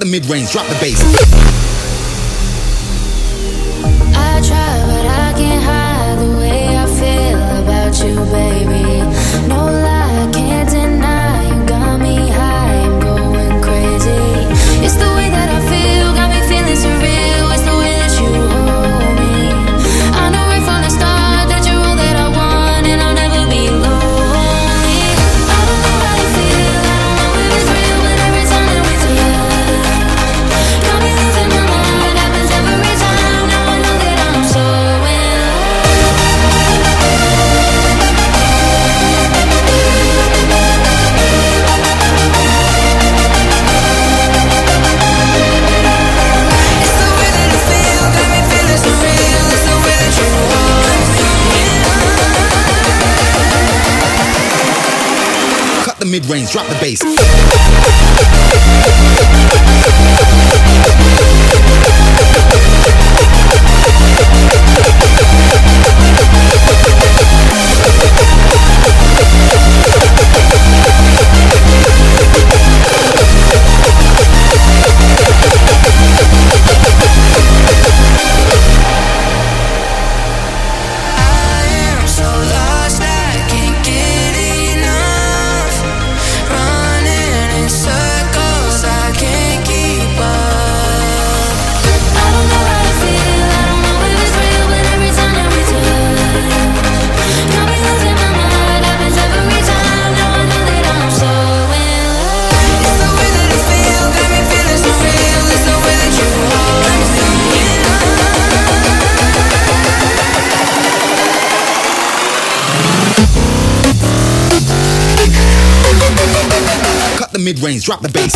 drop the mid range, drop the bass. the mid range, drop the bass. mid range, drop the bass.